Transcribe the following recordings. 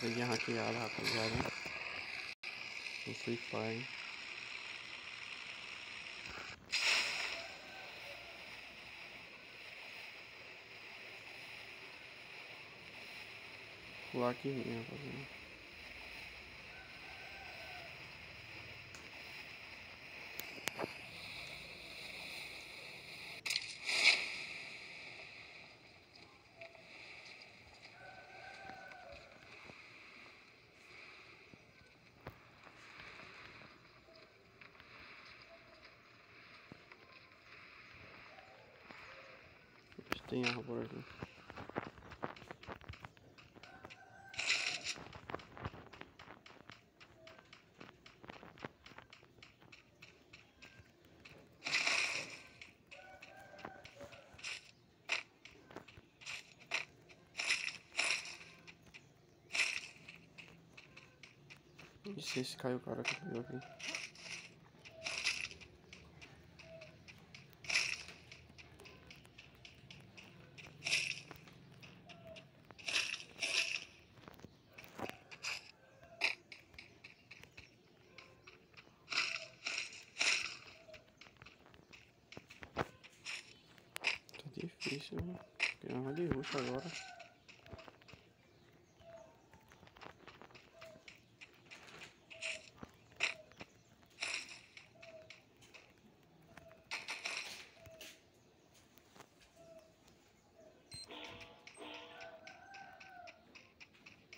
Peguei hackeada, rapaziada. No Free Fire. Pular aqui minha, rapaziada. Tem árvore ali. E se esse caiu o cara que pegou aqui? difícil, né? Tem roxo agora.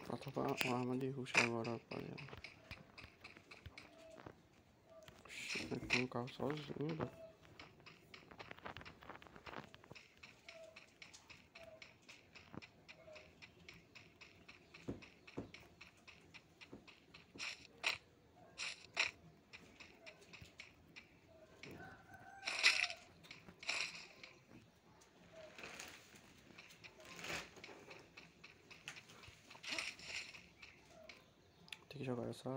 Falta uma arma de roxo agora, rapaziada. Oxi, um carro sozinho, velho. Que jogar essa.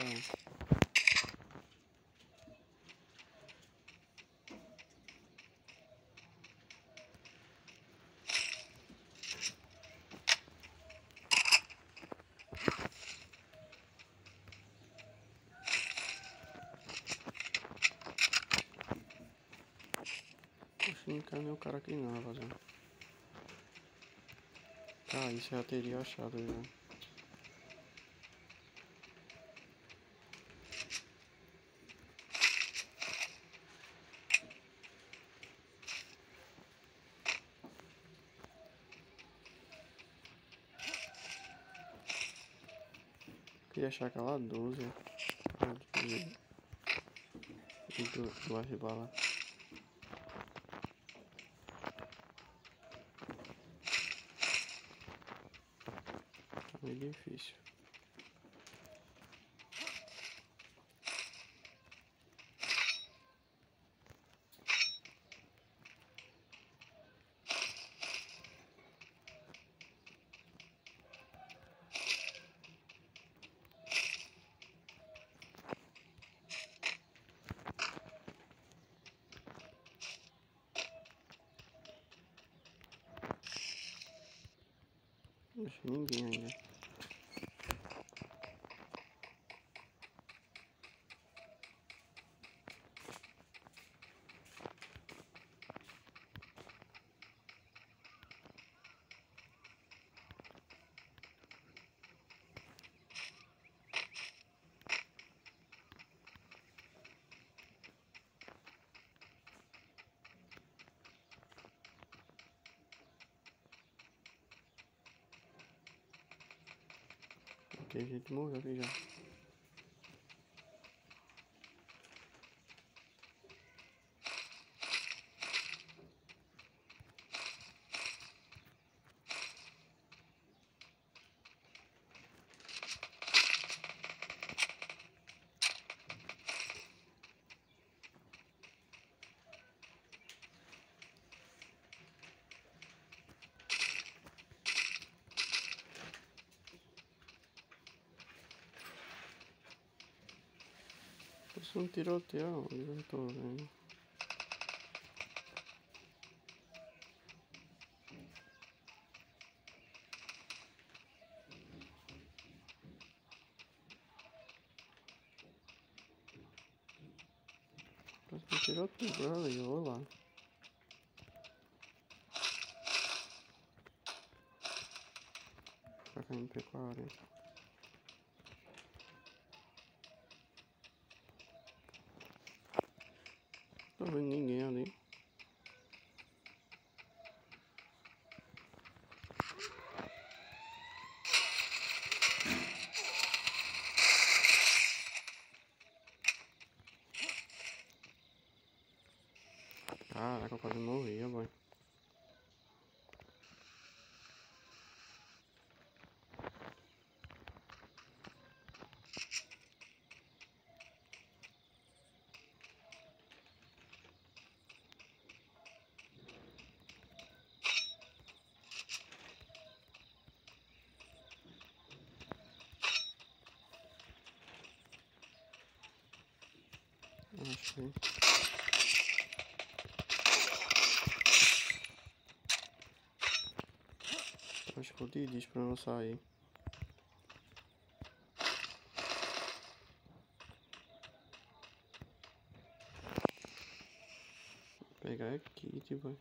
Poxa, não quero nem o cara aqui não, rapaziada. Tá, isso já teria achado já. Queria achar aquela 12 e do, do bala. Tá meio difícil. Não achei ninguém ainda. Tem gente morreu aqui já. si sono tirati a un direttore Questo tirou è bravo io lá. Pra cá em pecuária. Caraca, eu quase morria, boy. Acho eu te disse pra não sair. Vou pegar aqui, tipo.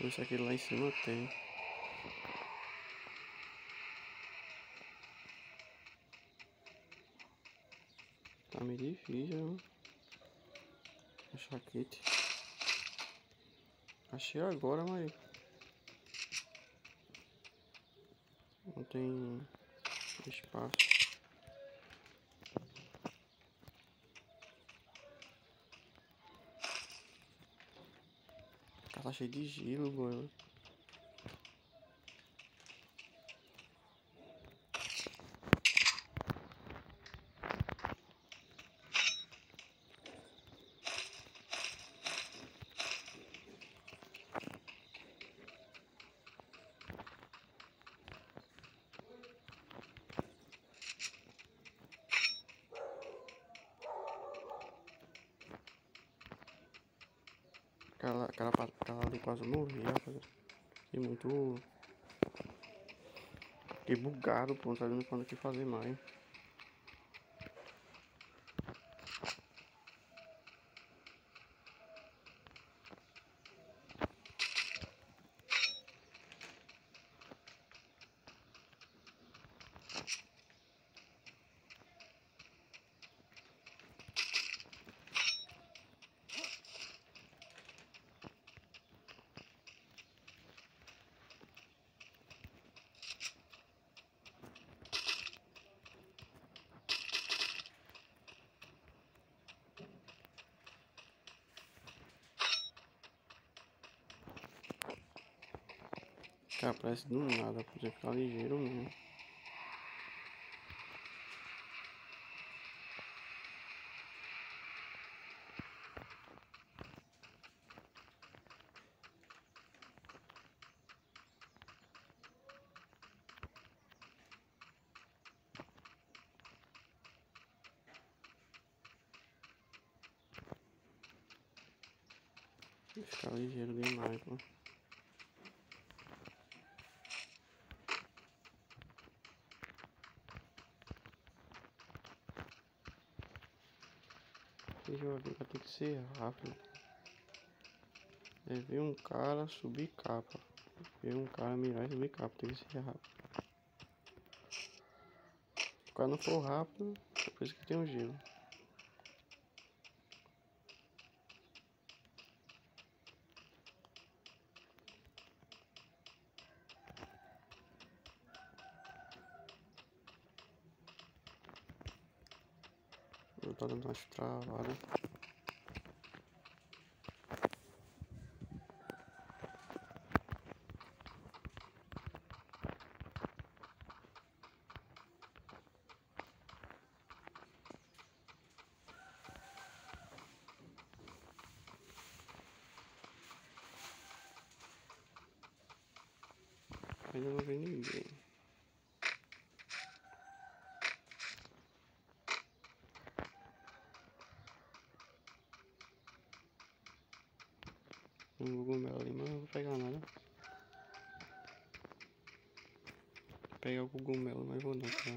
Deixa aquele lá em cima tem. Tá meio difícil, né? Achar kit. Achei agora, mas... Não tem espaço. Tá cheio de gelo, mano. Aquela, aquela, aquela ali quase morri, rapaz. Fiquei muito. Fiquei bugado, pô. Não sabendo quando que fazer mais. Cara, parece do nada, podia ficar ligeiro mesmo. Ficar ligeiro demais, pô. Esse jogo aqui vai ter que ser rápido. Ver um cara subir capa. Ver um cara mirar e subir capa. Tem que ser rápido. Se o cara não for rápido, é por isso que tem um gelo. Tô dando umas travadas. Ainda não vi ninguém. Tem um cogumelo ali, mas não vou pegar nada. Vou pegar o cogumelo, mas vou não. Pra...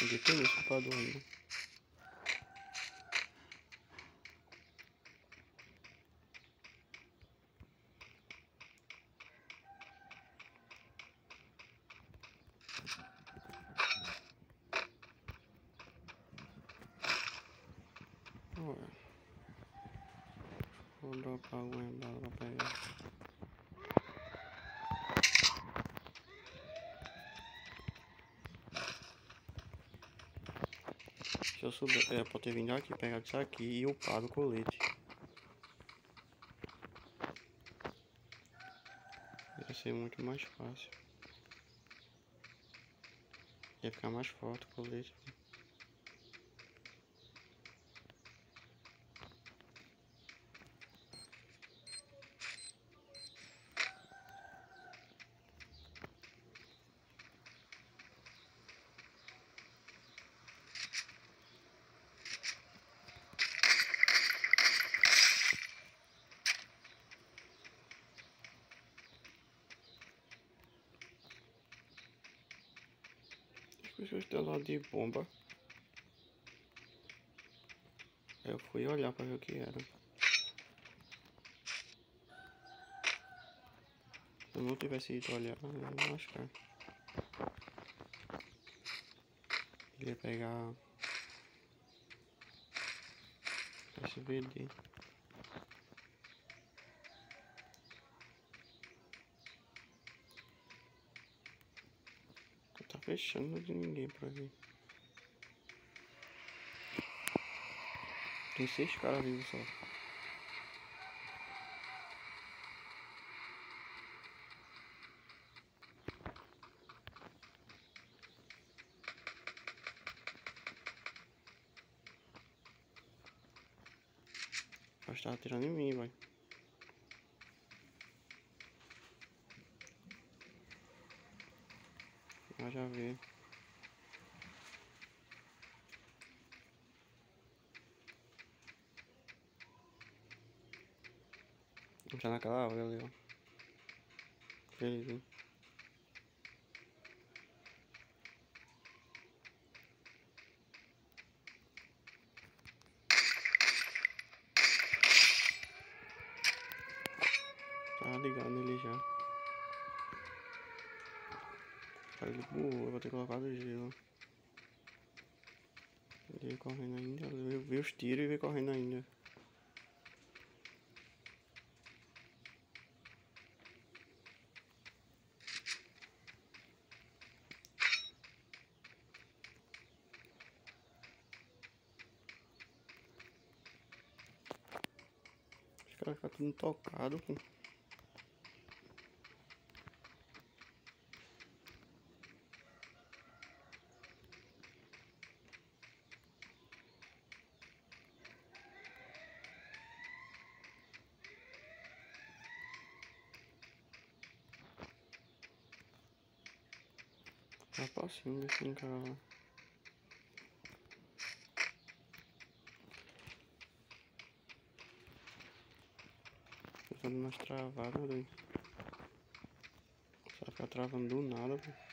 Ninguém tem isso pra dormir. Vou dropar alguma bala pra pegar. Se eu souber, é, pode ter vindo aqui, pegar isso aqui e upar o colete. Ia ser muito mais fácil. Ia ficar mais forte o colete. Lá de bomba. Eu fui olhar para ver o que era. Se eu não tivesse ido olhar, eu acho que é. Ele ia pegar SVD. Fechando de ninguém pra vir. Tem seis caras vivos só. Mas tava atirando em mim, vai. Mas já vi. Já naquela hora ali, ó. Ele burro, eu vou ter colocado gelo. Ele veio correndo ainda, eu vi os tiros e veio correndo ainda. Os caras ficam tudo tocado, pô. Passinho desse cara. Tô dando umas travadas, doido. Só ficar travando do nada, pô.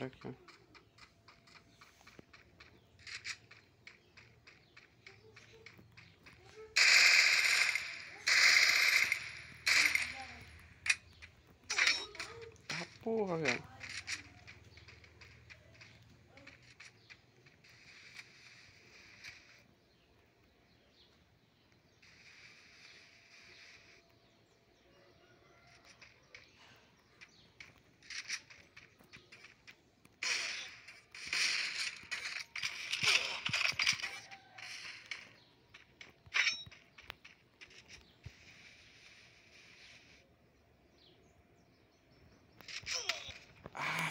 Cara aqui, ó. Ah, porra, velho.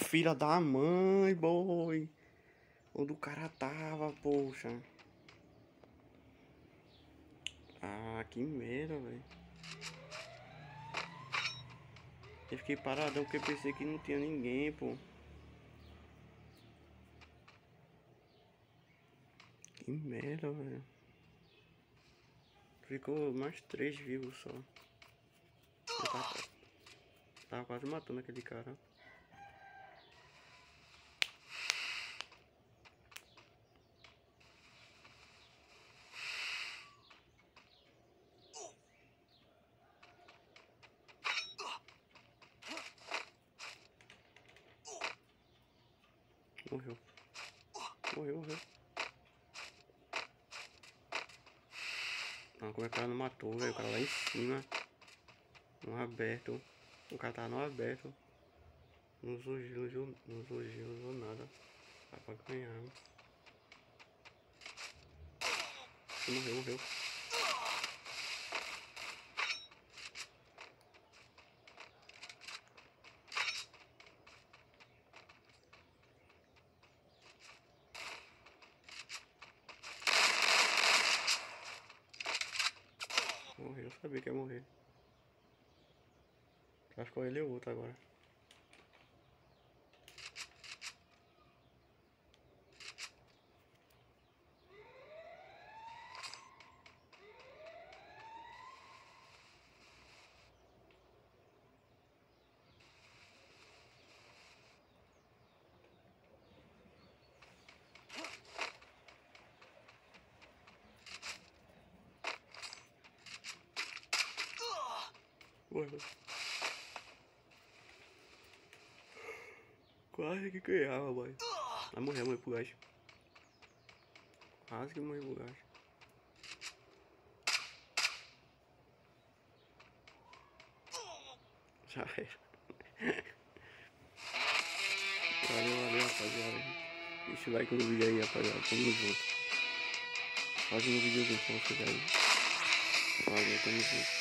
Filha da mãe, boy. Onde o cara tava, poxa. Ah, que merda, velho. Eu fiquei paradão porque pensei que não tinha ninguém, pô. Que merda, velho. Ficou mais três vivos só. Tava, quase matando aquele cara. Morreu. Morreu, morreu. Não, como é que o cara não matou, velho? O cara lá em cima. No aberto. O cara tava no aberto. Não gelo, não gelo, usou nada. Dá pra ganhar. Morreu, morreu. Morreu, eu sabia que ia morrer. Acho que ele é outro agora. Morreu. Quase que ganhava, boy. Vai morrer, morrer pro gajo. Quase que morreu pro gajo. Já era. Valeu, valeu, rapaziada. Deixa o like no vídeo aí, rapaziada. Tamo junto. Faz um videozinho pra vocês aí. Valeu, tamo junto.